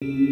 you